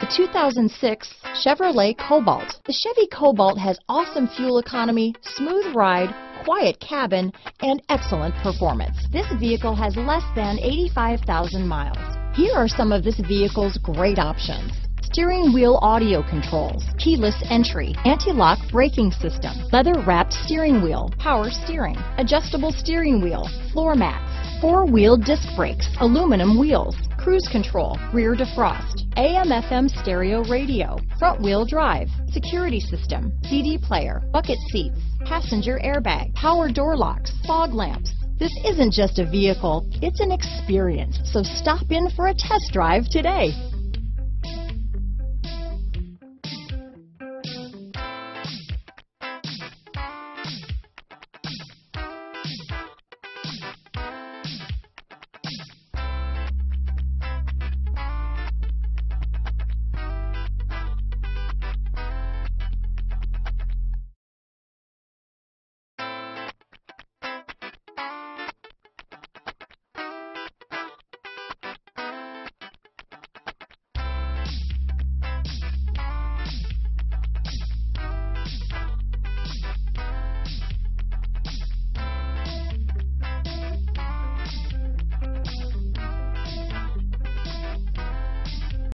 The 2006 Chevrolet Cobalt. The Chevy Cobalt has awesome fuel economy, smooth ride, quiet cabin, and excellent performance. This vehicle has less than 85,000 miles. Here are some of this vehicle's great options. Steering wheel audio controls, keyless entry, anti-lock braking system, leather wrapped steering wheel, power steering, adjustable steering wheel, floor mats, four-wheel disc brakes, aluminum wheels, cruise control, rear defrost, AM FM stereo radio, front wheel drive, security system, CD player, bucket seats, passenger airbag, power door locks, fog lamps. This isn't just a vehicle, it's an experience, so stop in for a test drive today.